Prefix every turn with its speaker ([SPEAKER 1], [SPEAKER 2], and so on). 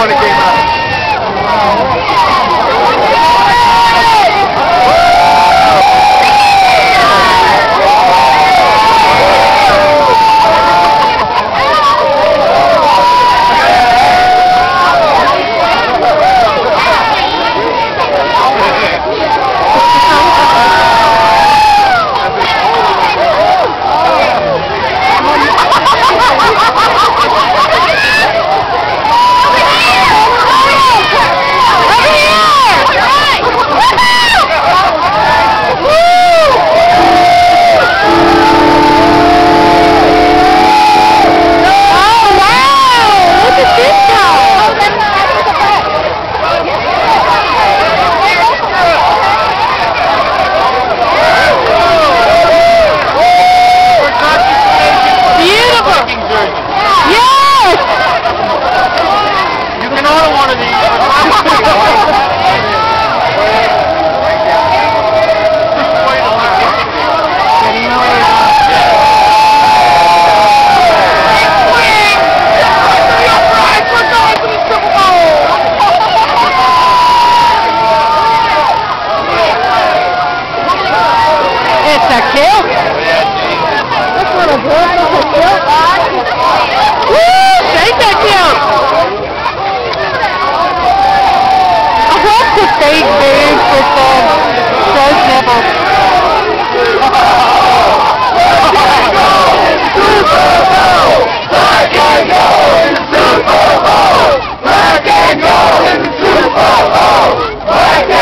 [SPEAKER 1] won a game. fake boobs with the gross nipples. Black and gold in Super Bowl! Black and